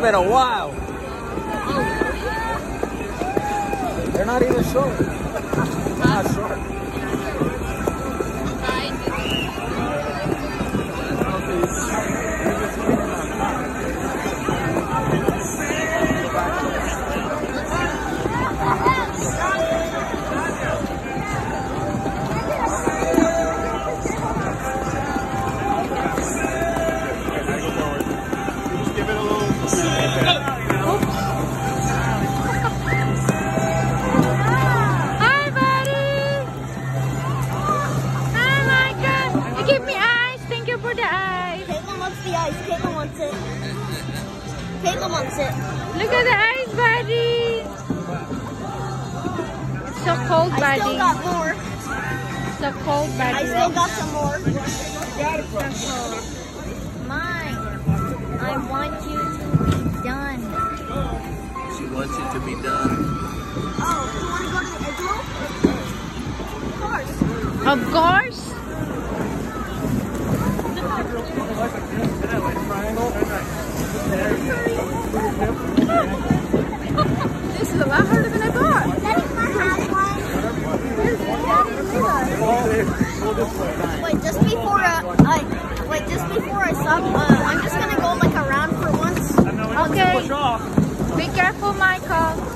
been a while. They're not even short. Not short. The eyes. Caitlin wants the ice. Caitlin wants it. Caitlin wants it. Look at the eyes, buddy. It's so cold, I still buddy. got more. It's So cold, buddy. I still got some more. Mine. I want you to be done. She wants it to be done. Oh, you want to go to the igloo? Of course. Of course. This is a lot harder than I thought. Wait, just before uh, I wait, just before I stop, uh, I'm just gonna go like around for once. Okay. Be careful, Michael.